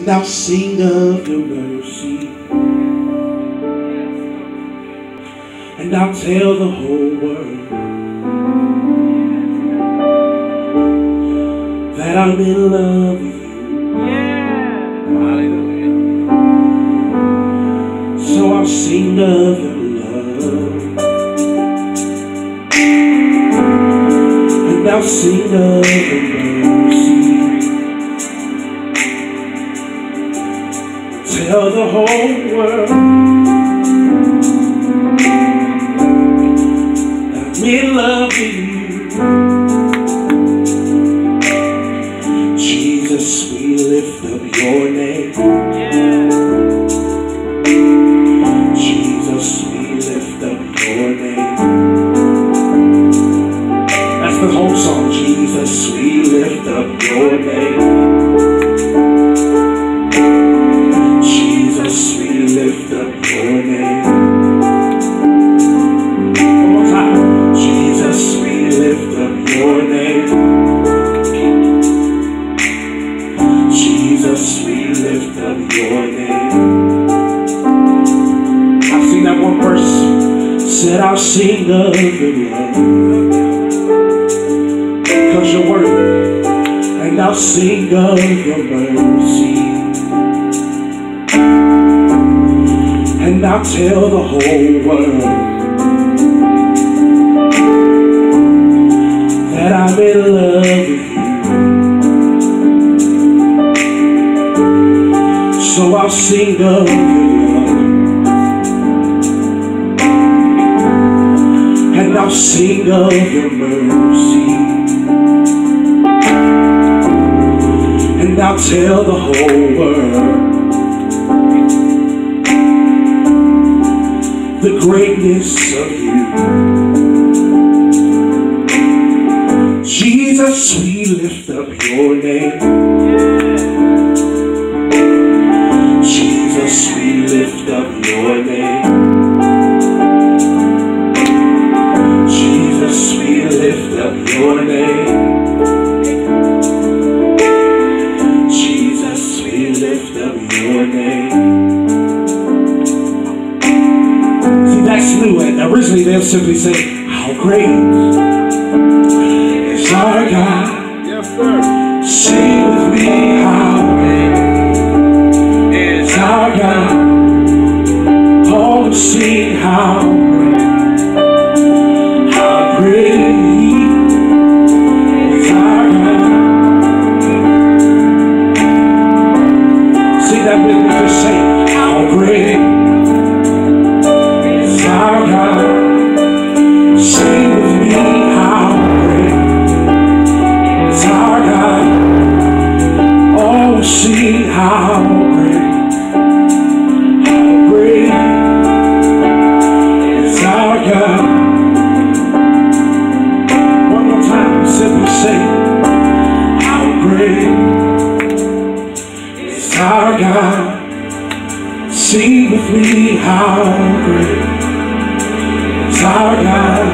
and I'll sing of your mercy. And I'll tell the whole world that I'm in love with you. So I'll sing of your love. And I'll sing of Tell the whole world that I'm love you. Jesus, we lift up your name. Jesus, we lift up your name. That's the whole song. Jesus, we lift up your name. We lift up your name. One more time. Jesus, we lift up your name. Jesus, we lift up your name. I sing that one verse. Said I'll sing of your love. Cause you're worthy. And I'll sing of your mercy. And I'll tell the whole world that I'm in love with you. So I'll sing of your love. And I'll sing of your mercy. And I'll tell the whole world the greatness of you. Jesus, we lift up your name. Originally they'll simply say, How great is our God. Yes, sir. Sing with me, how great is our God. Oh, sing how say, how great is our God. Sing with me, how great is our God.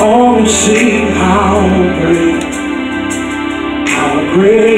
Oh, sing how great, how great